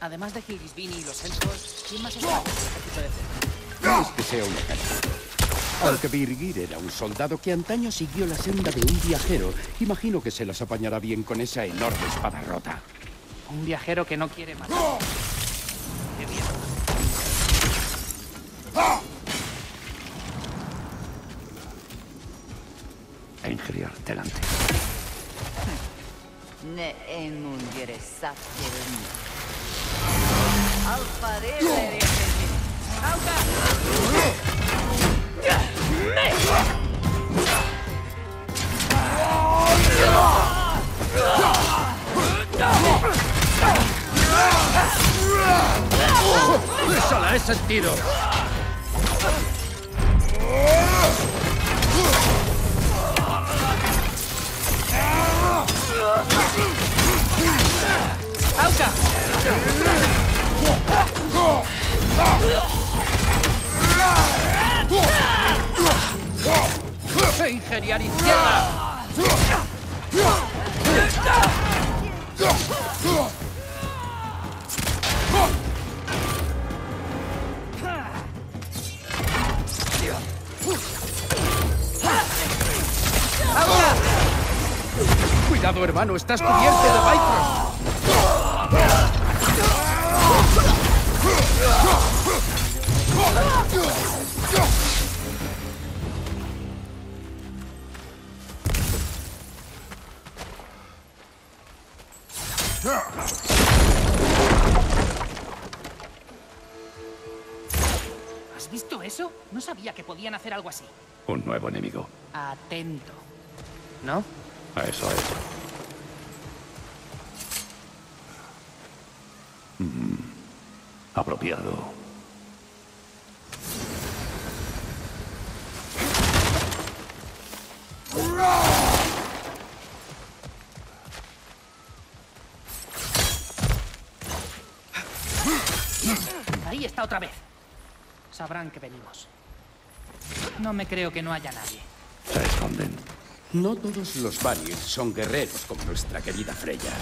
Además de Gilgisbini y los elfos, ¿quién más está en el ejército de Zed? No es que sea un ejército. Aunque Birgir era un soldado que antaño siguió la senda de un viajero, imagino que se las apañará bien con esa enorme espada rota. Un viajero que no quiere matar. Qué bien. Eingriar, delante. ¡Eso la sentido! ¡Auca! ¡Ingeriar izquierda! Cuidado, hermano, estás cubierto de Bifrost. ¿Has visto eso? No sabía que podían hacer algo así. Un nuevo enemigo. Atento. ¿No? A eso es. Mm, apropiado. Que venimos. No me creo que no haya nadie. Se esconden. No todos los Vanir son guerreros como nuestra querida Freya.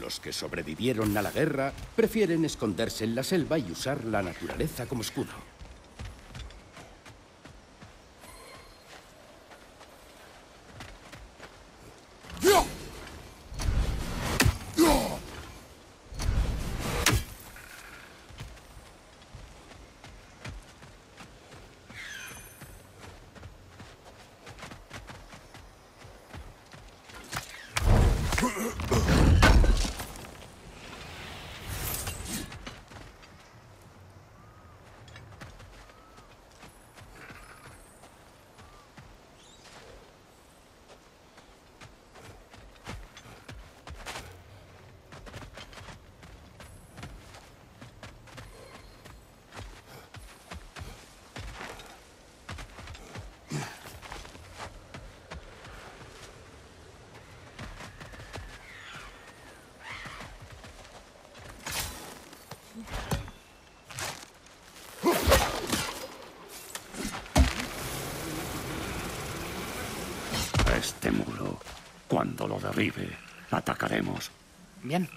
Los que sobrevivieron a la guerra prefieren esconderse en la selva y usar la naturaleza como escudo. Este muro, cuando lo derribe, atacaremos. Bien.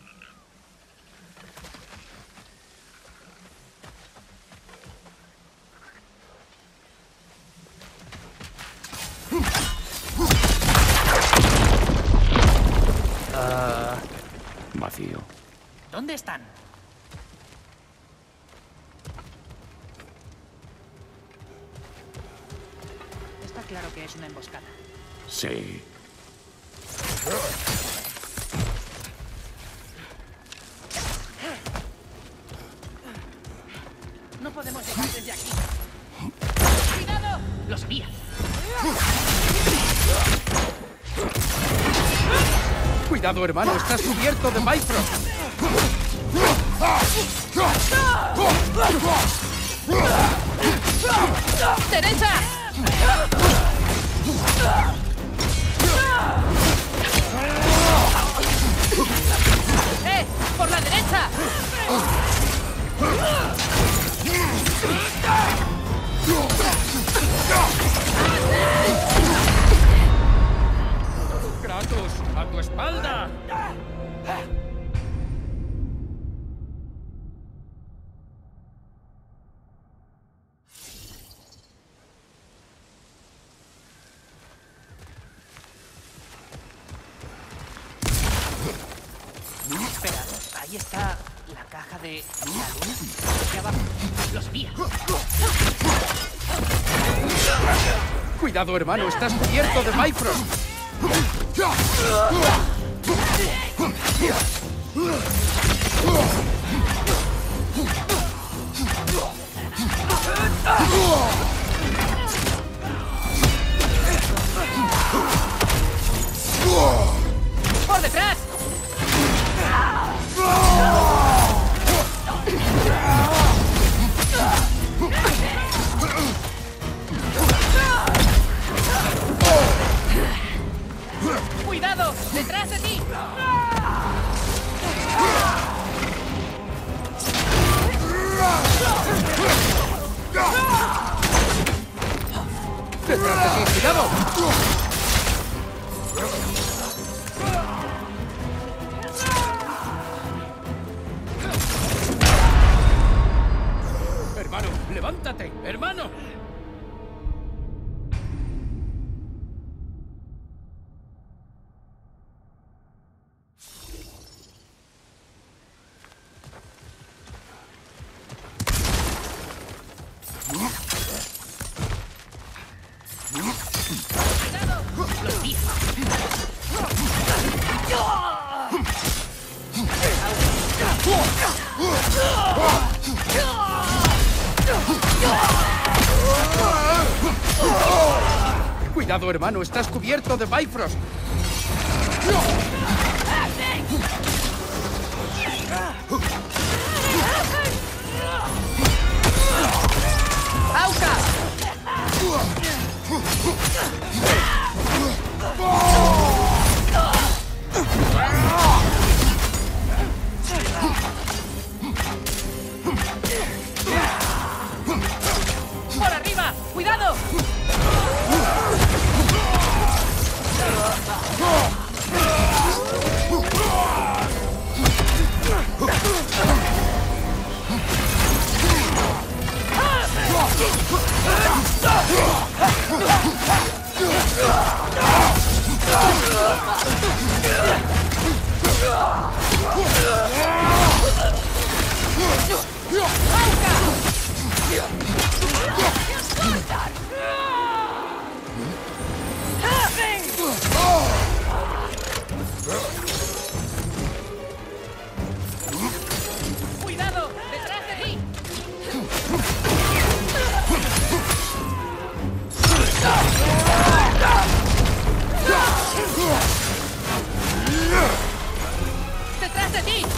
Hermano, estás cubierto de Bifrost. Ahí está la caja de la luna. Aquí abajo. Lo sabía. Cuidado, hermano, estás cubierto de Bifrost. ¡Por detrás! ¡Detrás de ti! ¡Detrás de ti! ¡Cuidado! Hermano, levántate, hermano. Hermano, estás cubierto de Bifrost. ¡Auca! ¡Por arriba! ¡Cuidado! ¡Cuidado! ¡Detrás de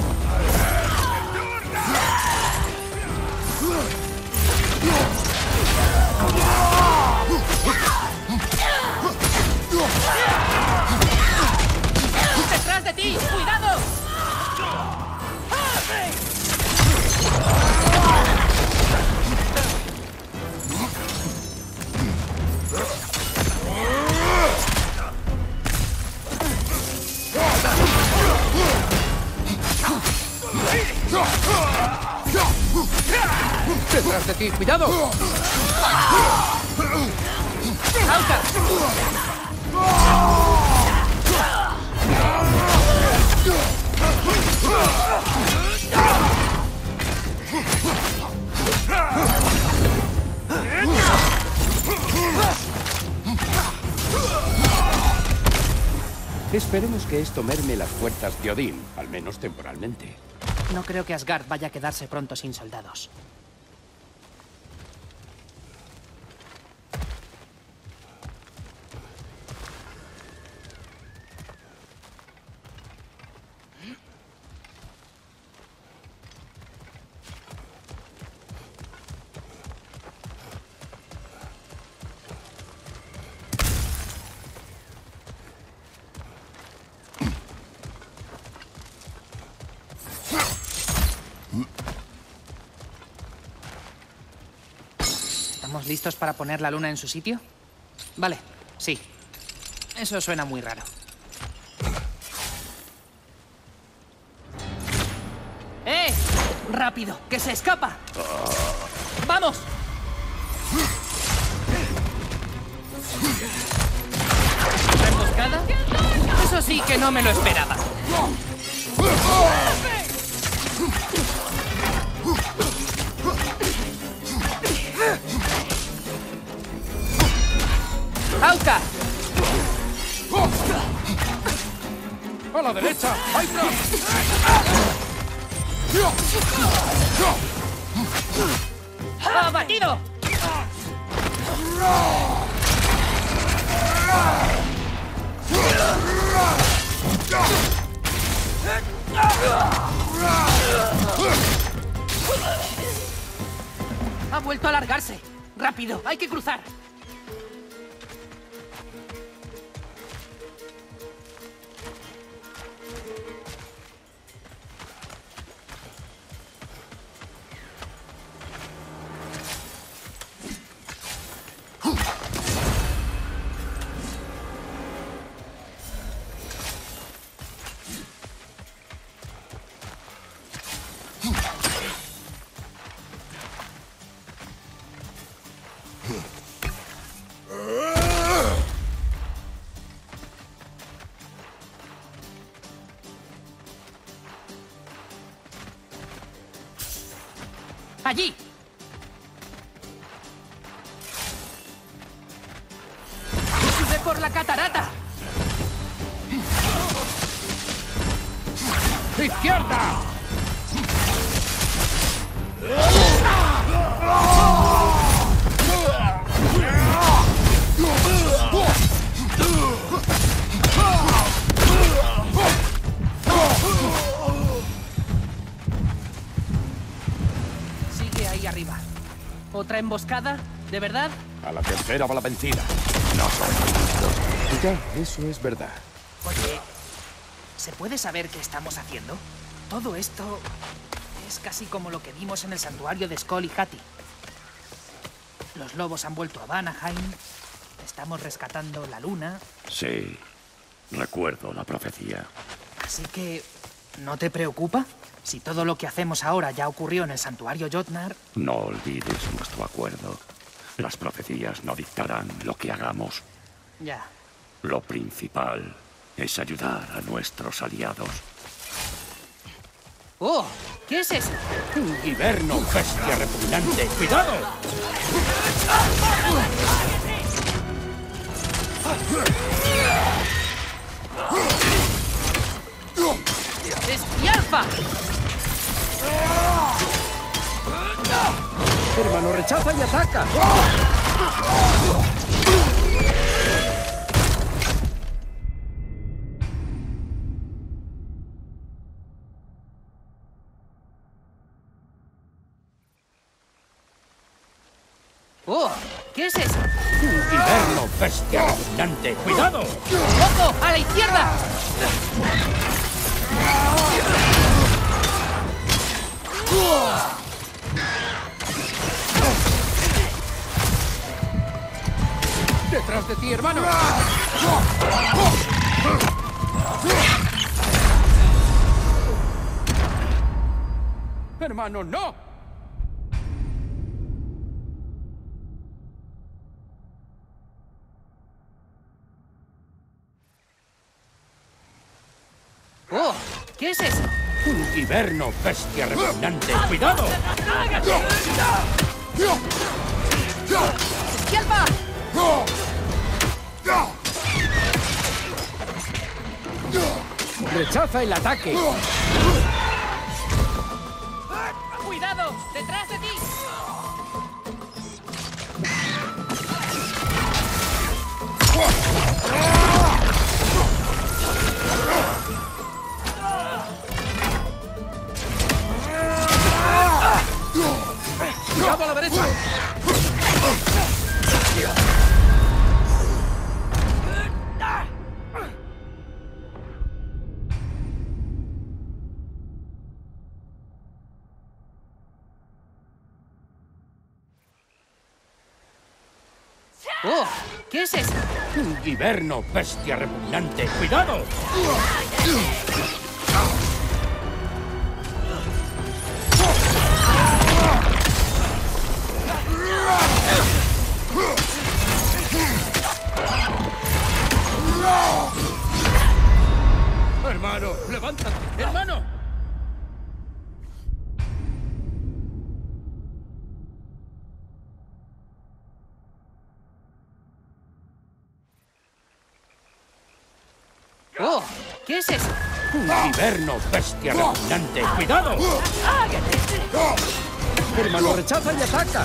Ti, cuidado. ¡Auca! Esperemos que esto merme las fuerzas de Odín, al menos temporalmente. No creo que Asgard vaya a quedarse pronto sin soldados. Listos para poner la luna en su sitio? Vale, sí. Eso suena muy raro. ¡Eh! ¡Rápido! ¡Que se escapa! ¡Vamos! ¿Una emboscada? Eso sí que no me lo esperaba. ¡Auca! ¡A la derecha! ¡Hay ¡Abatido! Ha vuelto a alargarse. Rápido, hay que cruzar. ¿Otra emboscada? ¿De verdad? A la tercera va la vencida. No son Ya, eso es verdad. Oye, ¿se puede saber qué estamos haciendo? Todo esto es casi como lo que vimos en el santuario de Skoll y Hati. Los lobos han vuelto a Vanaheim. Estamos rescatando la luna. Sí, recuerdo la profecía. Así que, ¿no te preocupa? Si todo lo que hacemos ahora ya ocurrió en el santuario Jotnar, No olvides nuestro acuerdo. Las profecías no dictarán lo que hagamos. ya. Lo principal es ayudar a nuestros aliados. ¡Oh! ¿Qué es eso? Un hiberno, bestia repugnante. ¡Cuidado! ¡Despialfa! Hermano, rechaza y ataca. ¡Oh! ¿Qué es eso? Un hiberno, bestia. ¡Cuidado! ¡Ojo! ¡A la izquierda! ¡Detrás de ti, hermano! ¡Hermano, no! ¡Oh! ¿Qué es eso? Un hiberno, bestia repugnante. ¡Cuidado! ¡Despialfa! ¡Rechaza el ataque! ¡Cuidado! ¡Detrás de ti! ¡Oh! ¿Qué es eso? Un hiberno, bestia repugnante. ¡Cuidado! Hiberno, bestia repugnante. ¡Cuidado! Hermano, rechaza y ataca.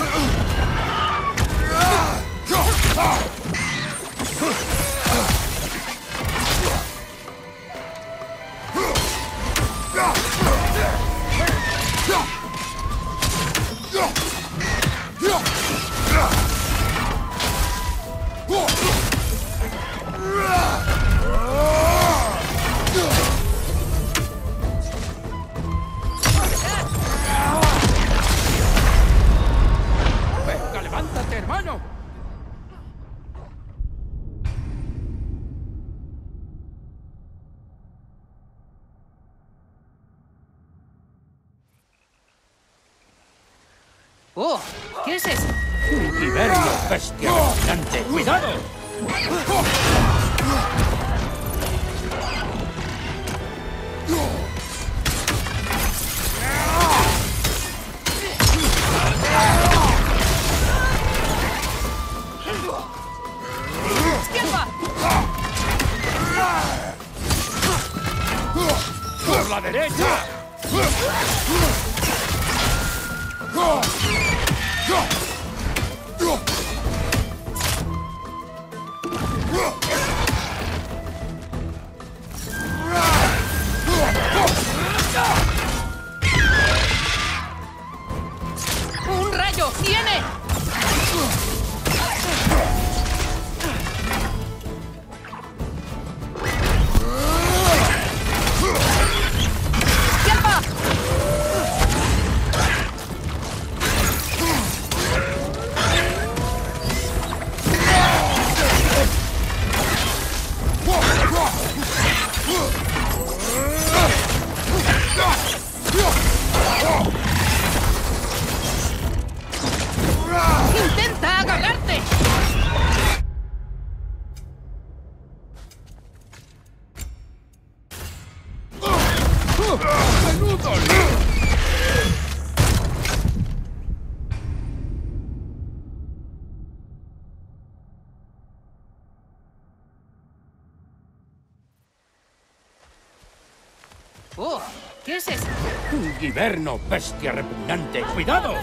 Un hiberno, bestia repugnante. ¡Cuidado!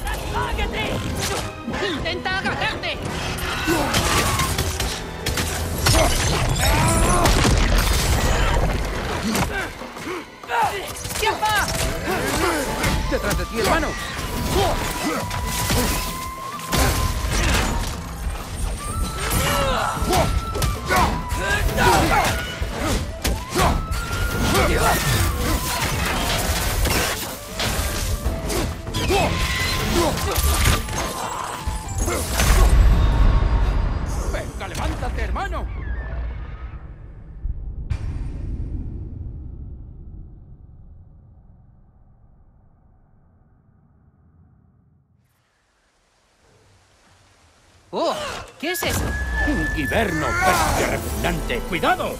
¡Intenta agarrarte! ¡Tiempa! Detrás de ti, hermano. Venga, levántate, hermano. ¡Oh! ¿Qué es eso? Un hiberno, bestia repugnante. ¡Cuidado!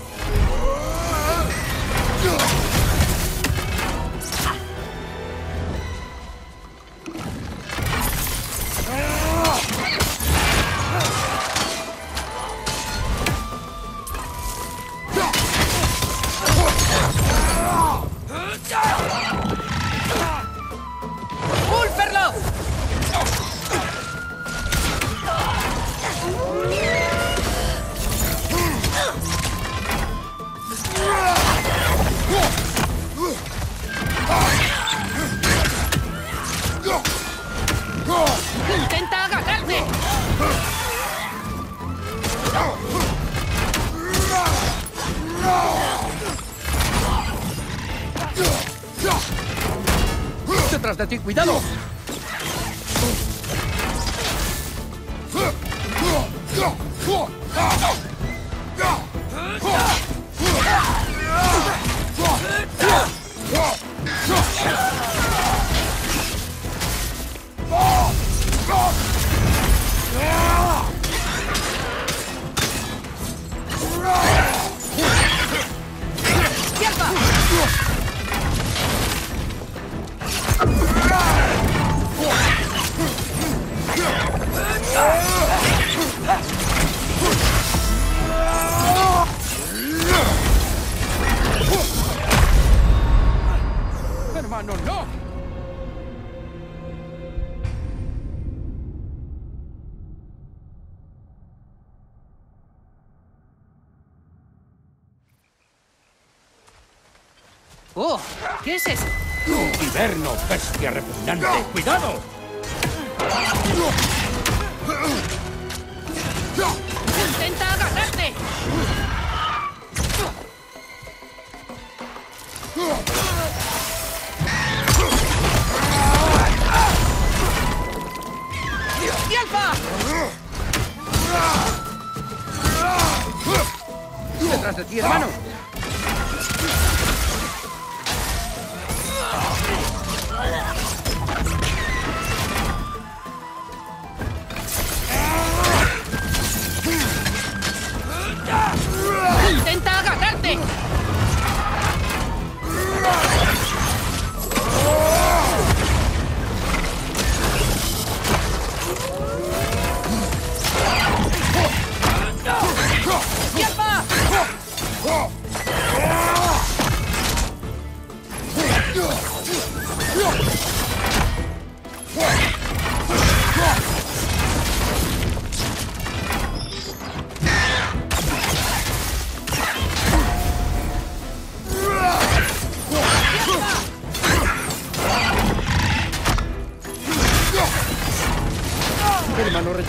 Hiberno, bestia repugnante. ¡Cuidado! ¡Intenta agarrarte! ¡Alfa! ¡Detrás de ti, hermano!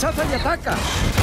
Rechaza y ataca.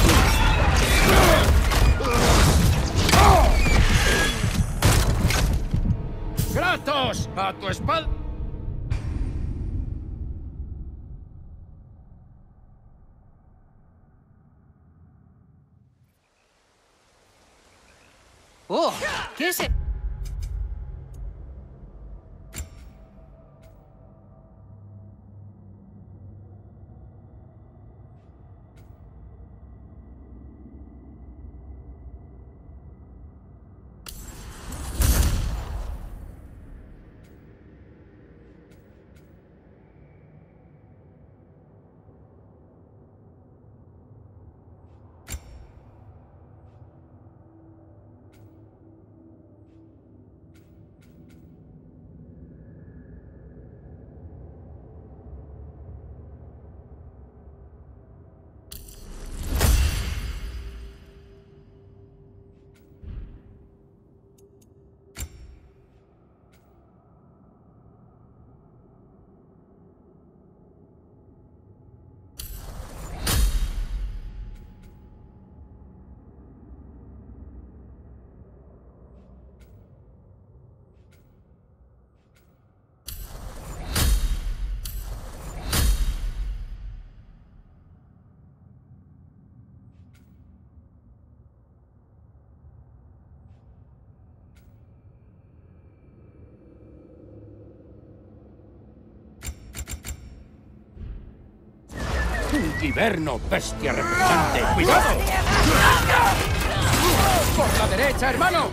Hiberno, bestia repugnante! ¡Cuidado! ¡Por la derecha, hermano!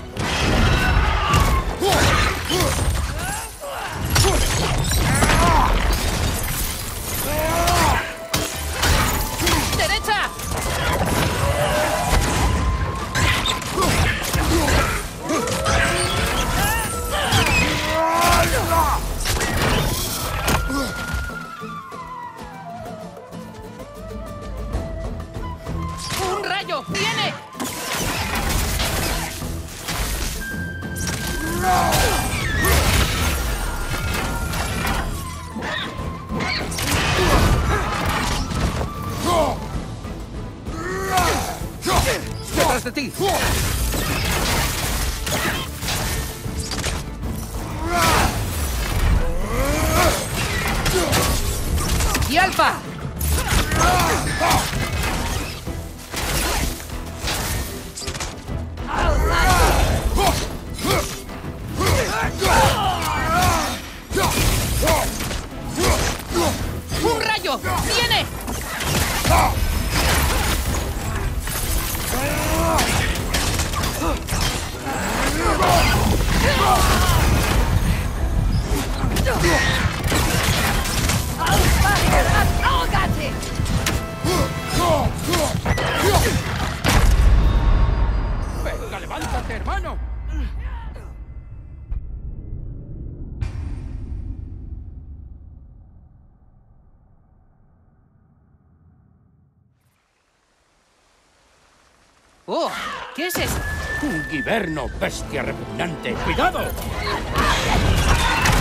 ¿Qué es eso? ¡Un hiberno, bestia repugnante! ¡Cuidado!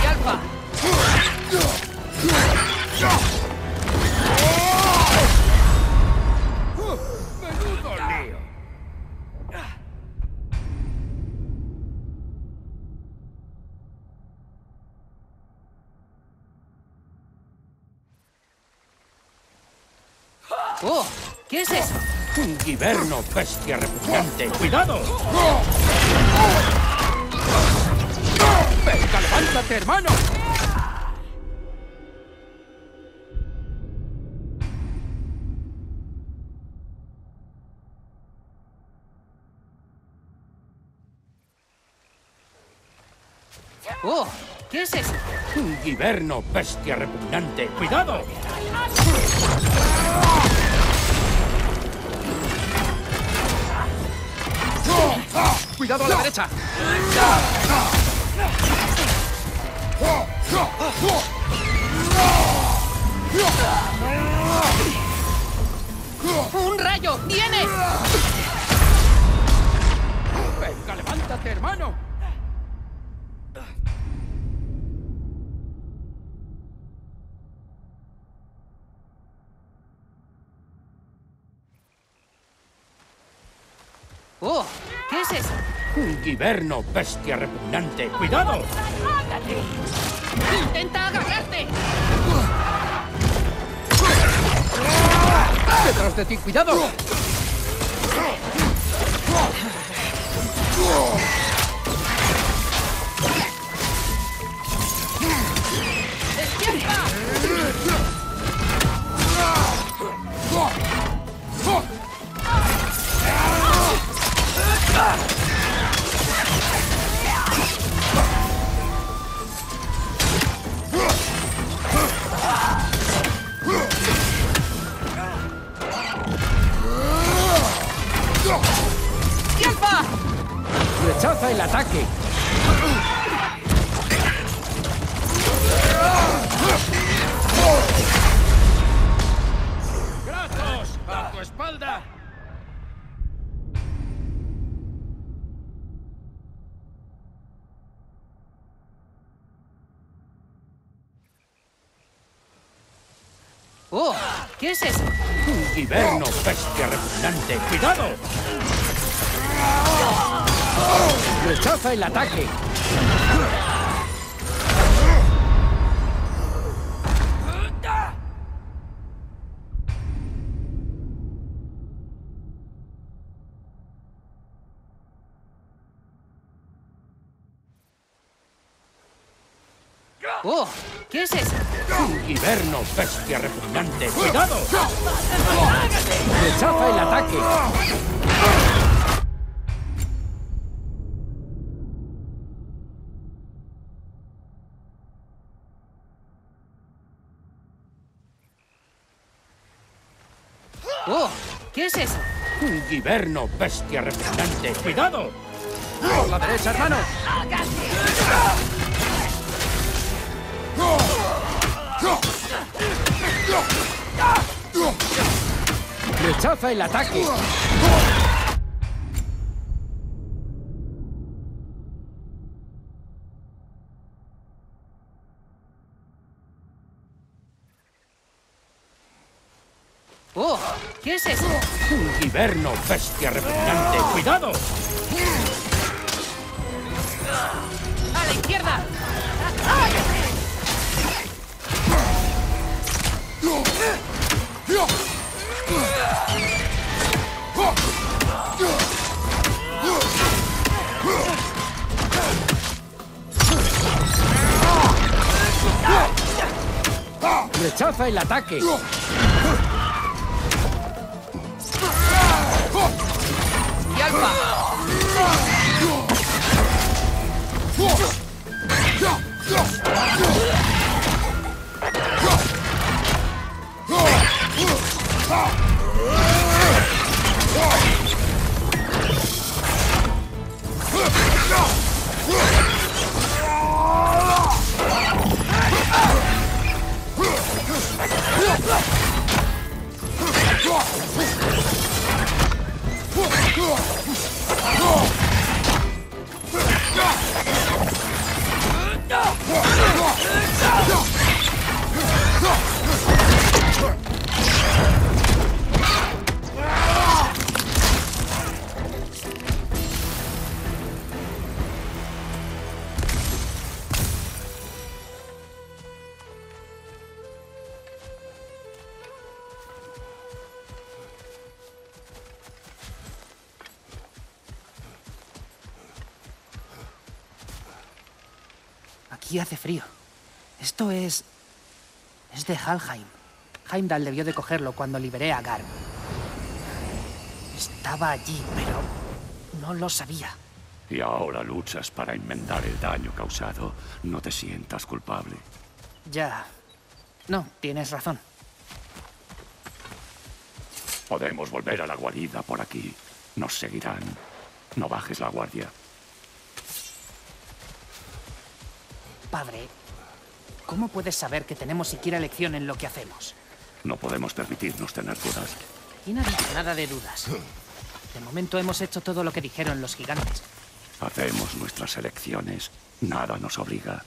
alfa! ¡Oh! ¿Qué es eso? Un guiberno, bestia repugnante. ¡Cuidado! ¡Venga, levántate, hermano! ¡Oh! ¿Qué es eso? Un guiberno, bestia repugnante. ¡Cuidado! ¡Cuidado a la derecha! ¡Un rayo! ¡Viene! ¡Venga, levántate, hermano! ¡Oh! ¿Qué es eso? Un guiberno, bestia repugnante. ¡Cuidado! ¡Intenta agarrarte! ¡Detrás de ti, cuidado! ¡Despierta! ¿Qué es eso? Un guiberno, bestia repugnante. ¡Cuidado! ¡Rechaza el ataque! ¡Oh! ¿Qué es eso? Un guiberno, bestia repugnante. ¡Cuidado! ¡Rechaza el ataque! ¡Oh! ¿Qué es eso? Un guiberno, bestia repugnante. ¡Cuidado! ¡Por la derecha, hermano! ¡Rechaza el ataque! ¡Oh! ¿Qué es eso? Un guiberno, bestia repugnante. ¡Cuidado! ¡A la izquierda! Rechaza el ataque. Alfa! No! Aquí hace frío. Esto es... Es de Halheim. Heimdall debió de cogerlo cuando liberé a Garm. Estaba allí, pero no lo sabía. Y ahora luchas para enmendar el daño causado. No te sientas culpable. Ya. No, tienes razón. Podemos volver a la guarida por aquí. Nos seguirán. No bajes la guardia. Padre, ¿cómo puedes saber que tenemos siquiera elección en lo que hacemos? No podemos permitirnos tener dudas. ¿Quién ha dicho nada de dudas? De momento hemos hecho todo lo que dijeron los gigantes. Hacemos nuestras elecciones. Nada nos obliga.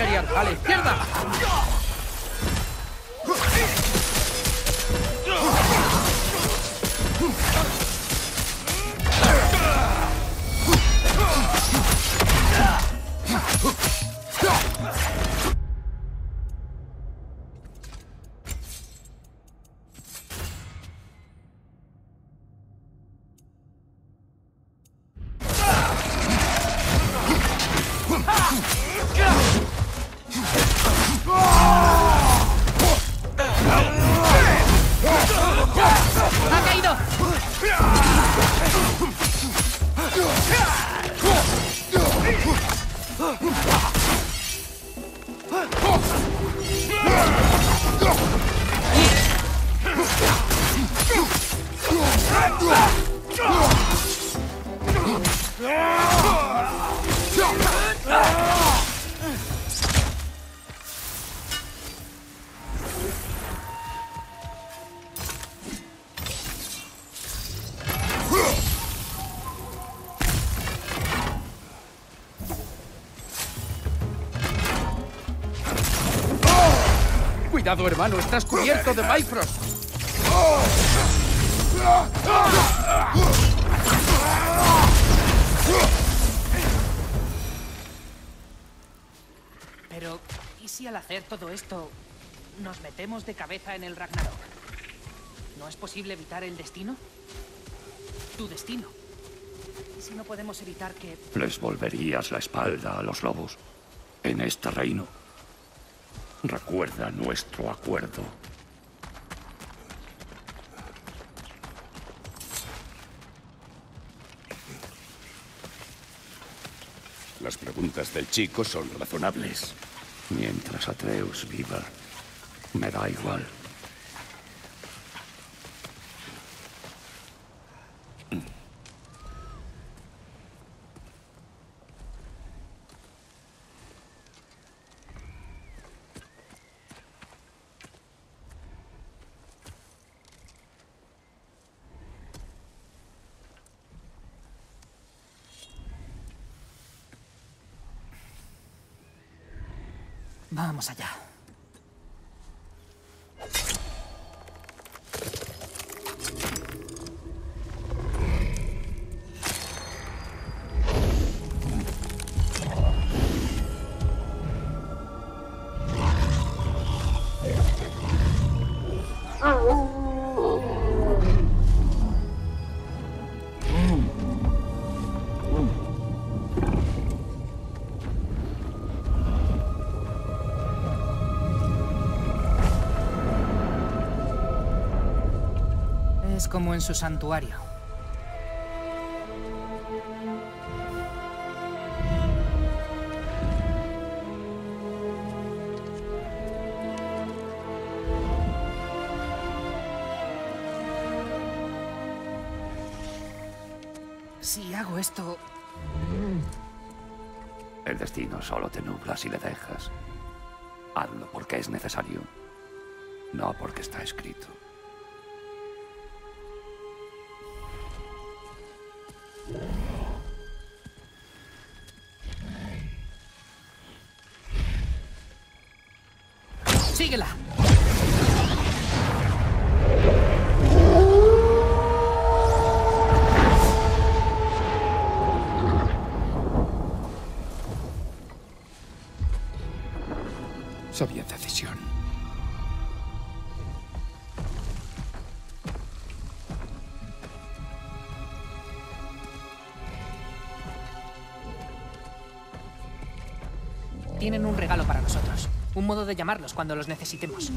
¡Otro Eingerian a la izquierda! Cuidado, hermano, estás cubierto de Bifrost. Pero, ¿y si al hacer todo esto nos metemos de cabeza en el Ragnarok? ¿No es posible evitar el destino? Tu destino. ¿Y si no podemos evitar que... ¿Les volverías la espalda a los lobos? En este reino. Recuerda nuestro acuerdo. Las preguntas del chico son razonables. Mientras Atreus viva, me da igual. Allá. como en su santuario. Si hago esto... El destino solo te nubla si le dejas. Hazlo porque es necesario, no porque está escrito. Síguela. Modo de llamarlos cuando los necesitemos.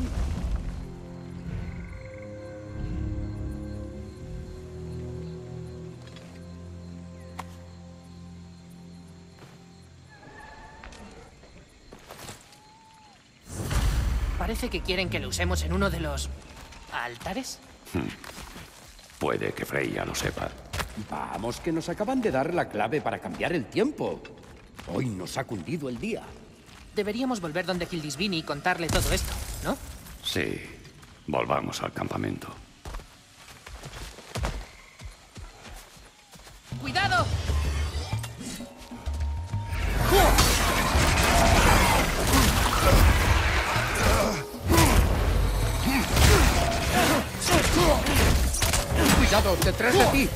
Parece que quieren que lo usemos en uno de los... altares. Puede que Freya lo sepa. Vamos, que nos acaban de dar la clave para cambiar el tiempo. Hoy nos ha cundido el día. Deberíamos volver donde Hildisvini y contarle todo esto, ¿no? Sí, volvamos al campamento. ¡Cuidado! Cuidado, detrás de ti.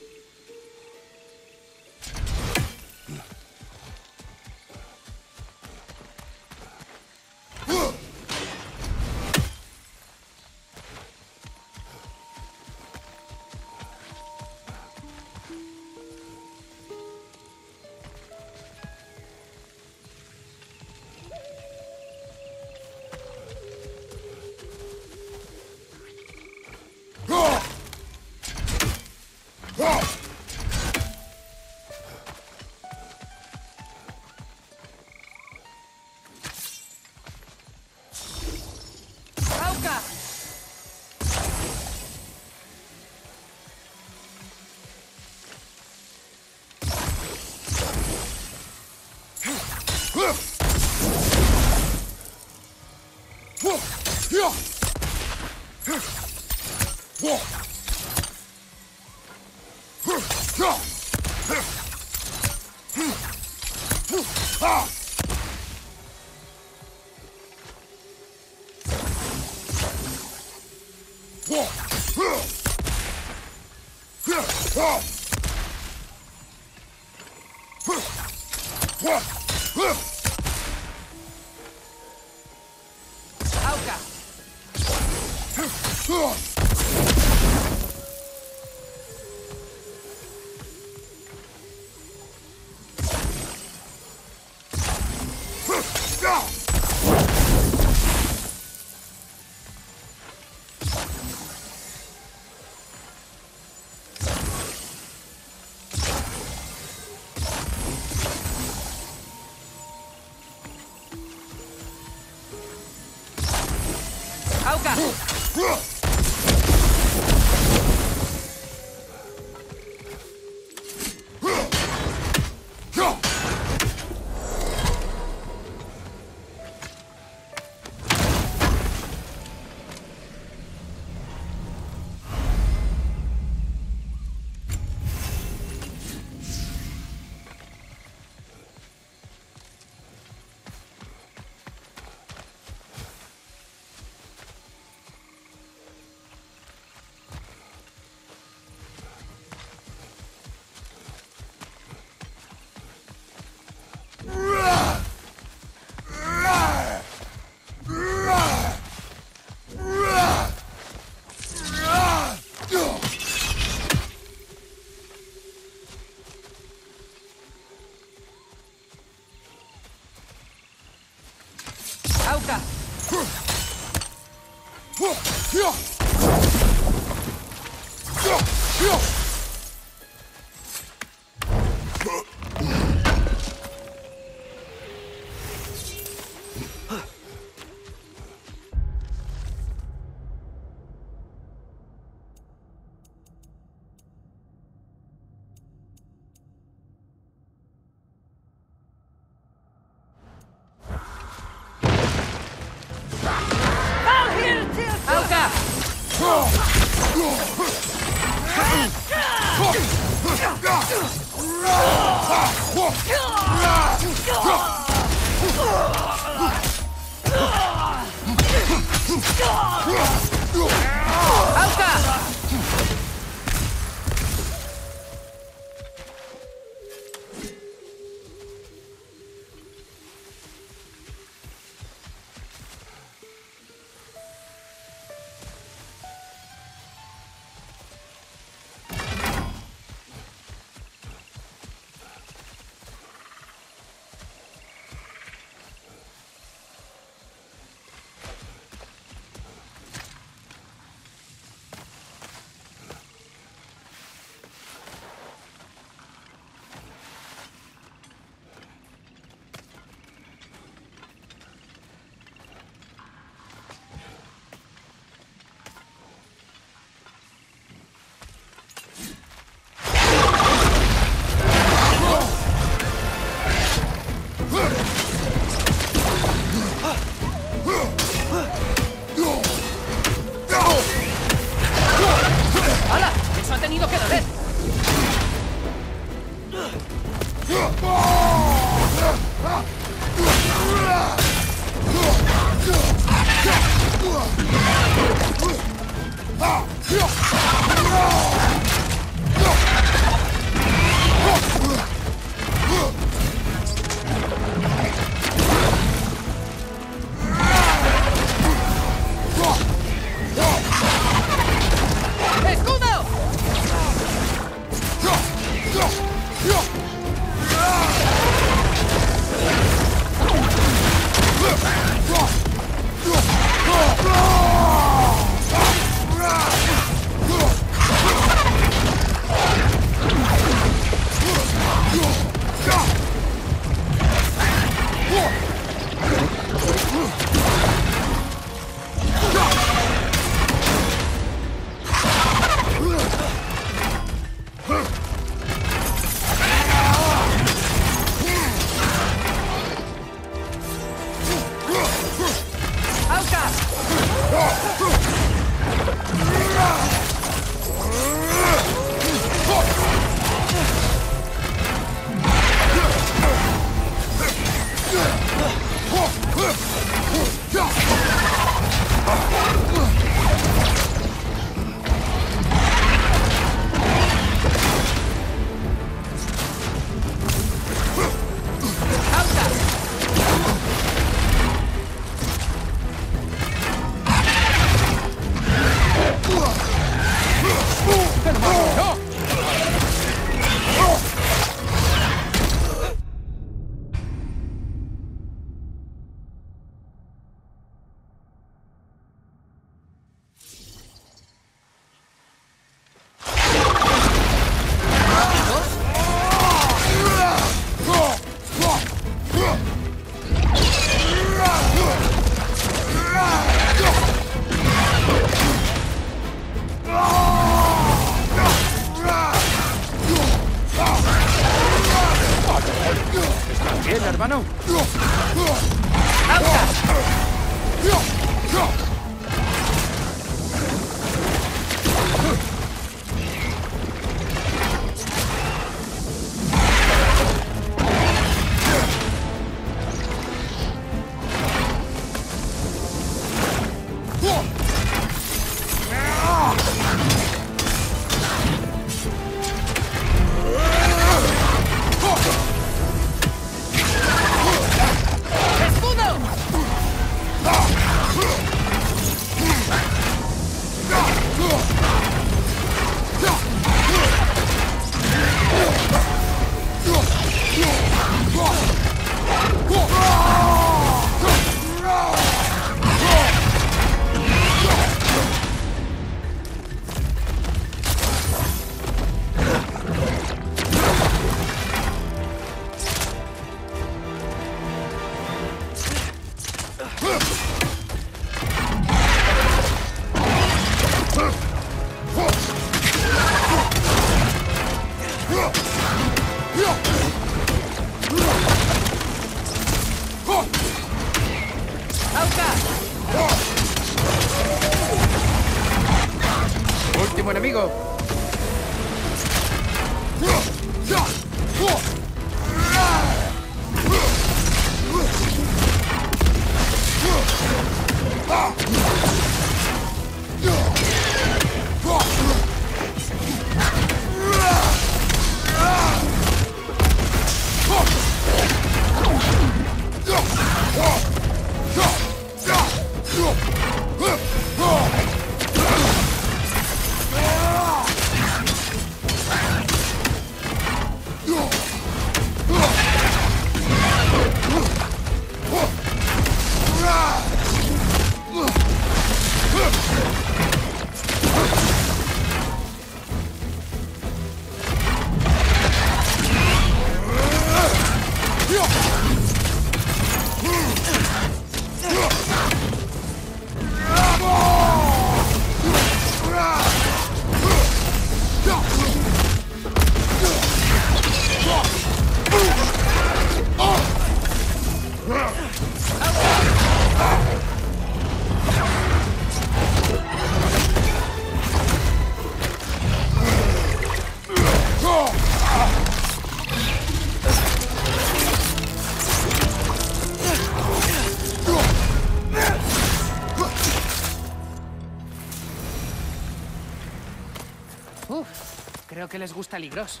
Les gusta Ligros.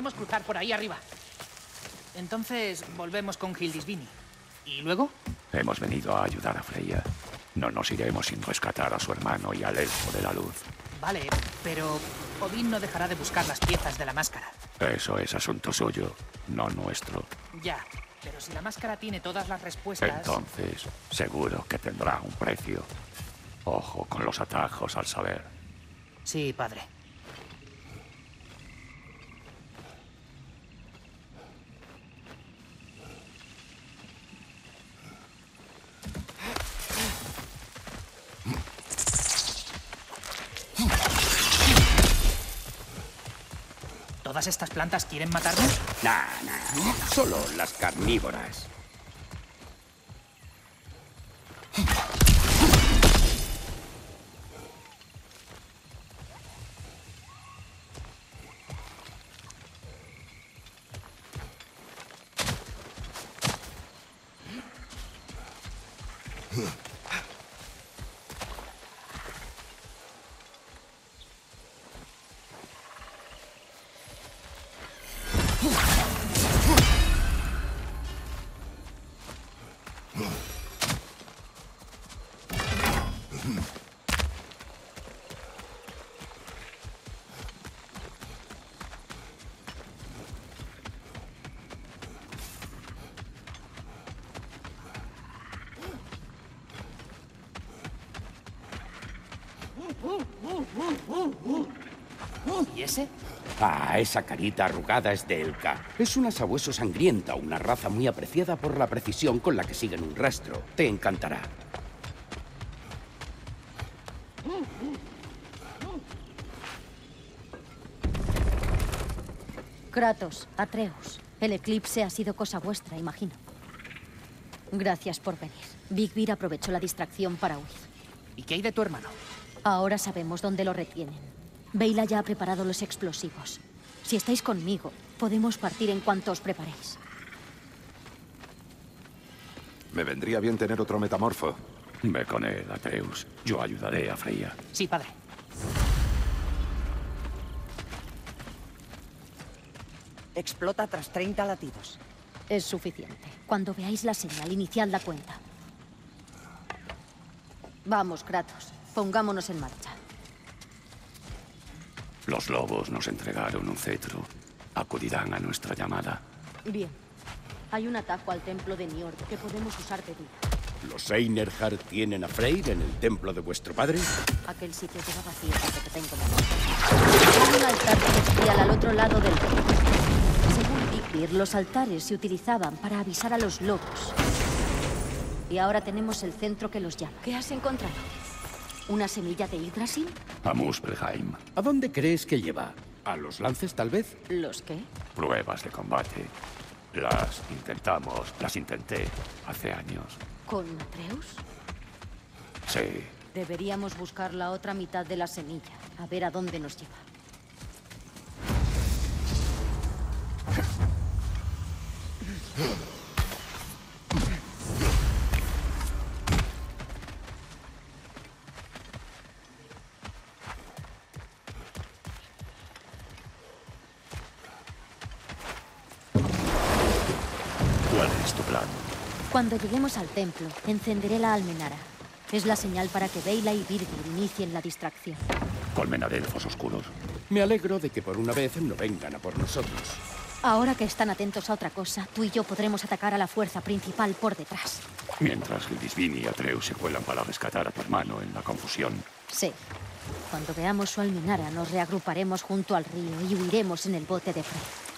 Podemos cruzar por ahí arriba. Entonces volvemos con Hildisvini. ¿Y luego? Hemos venido a ayudar a Freya. No nos iremos sin rescatar a su hermano y al elfo de la luz. Vale, pero Odín no dejará de buscar las piezas de la máscara. Eso es asunto suyo, no nuestro. Ya, pero si la máscara tiene todas las respuestas... Entonces, seguro que tendrá un precio. Ojo con los atajos al saber. Sí, padre. ¿Todas estas plantas quieren matarnos? Nah, nah, solo las carnívoras. Ah, esa carita arrugada es de Elka. Es una sabueso sangrienta, una raza muy apreciada por la precisión con la que siguen un rastro. Te encantará. Kratos, Atreus, el eclipse ha sido cosa vuestra, imagino. Gracias por venir. Vigvir aprovechó la distracción para huir. ¿Y qué hay de tu hermano? Ahora sabemos dónde lo retienen. Veila ya ha preparado los explosivos. Si estáis conmigo, podemos partir en cuanto os preparéis. Me vendría bien tener otro metamorfo. Ve con él, Atreus. Yo ayudaré a Freya. Sí, padre. Explota tras 30 latidos. Es suficiente. Cuando veáis la señal, iniciad la cuenta. Vamos, Kratos. Pongámonos en marcha. Los lobos nos entregaron un cetro. Acudirán a nuestra llamada. Bien. Hay un atajo al templo de Niord que podemos usar de día. ¿Los Einerhard tienen a Freyr en el templo de vuestro padre? Aquel sitio lleva vacío desde que tengo memoria. Hay un altar celestial al otro lado del río. Según Vikbir, los altares se utilizaban para avisar a los lobos. Y ahora tenemos el centro que los llama. ¿Qué has encontrado? ¿Una semilla de Yggdrasil? A Muspelheim. ¿A dónde crees que lleva? ¿A los lances, tal vez? ¿Los qué? Pruebas de combate. Las intentamos, las intenté hace años. ¿Con Atreus? Sí, Deberíamos buscar la otra mitad de la semilla, a ver a dónde nos lleva. Cuando lleguemos al templo, encenderé la almenara. Es la señal para que Veila y Birgir inicien la distracción. Colmena de elfos oscuros. Me alegro de que por una vez no vengan a por nosotros. Ahora que están atentos a otra cosa, tú y yo podremos atacar a la fuerza principal por detrás. Mientras Gildisvin y Atreus se cuelan para rescatar a tu hermano en la confusión. Sí. Cuando veamos su almenara, nos reagruparemos junto al río y huiremos en el bote de Frey.